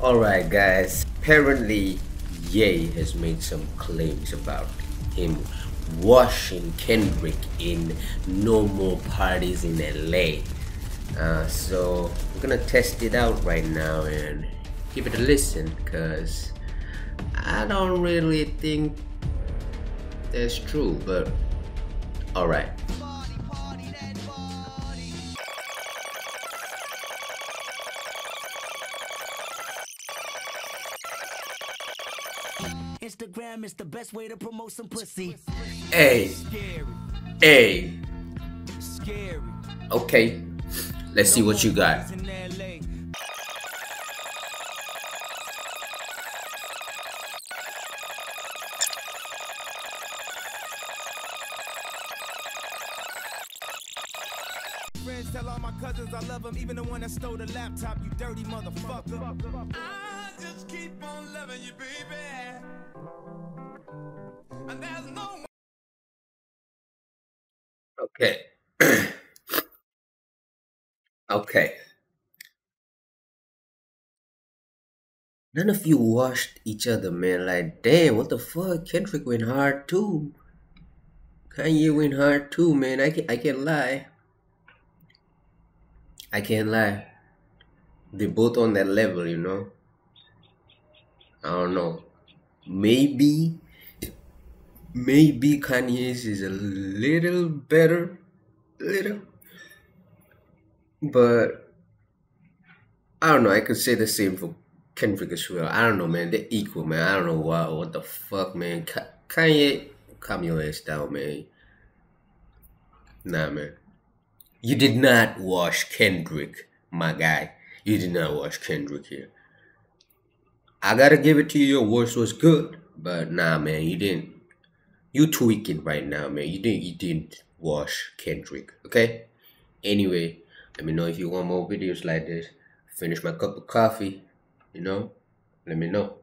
Alright guys, apparently Ye has made some claims about him washing Kendrick in no more parties in LA. Uh, so I'm gonna test it out right now and give it a listen because I don't really think that's true, but alright. Instagram is the best way to promote some pussy. Hey. Hey. Okay. Let's see what you got. Friends tell all my cousins I love them, even the one that stole the laptop, you dirty motherfucker. I just keep on loving you, baby. Okay. okay. None of you washed each other, man. Like, damn, what the fuck? Kendrick went hard too. Kanye went hard too, man. I can't, I can't lie. I can't lie. They both on that level, you know. I don't know. Maybe, maybe Kanye's is a little better, little, but I don't know. I could say the same for Kendrick as well. I don't know, man. They're equal, man. I don't know why. what the fuck, man. Kanye, calm your ass down, man. Nah, man. You did not wash Kendrick, my guy. You did not wash Kendrick here. I gotta give it to you. Your voice was good, but nah, man, you didn't. You tweaking right now, man. You didn't. You didn't wash Kendrick. Okay. Anyway, let me know if you want more videos like this. Finish my cup of coffee. You know, let me know.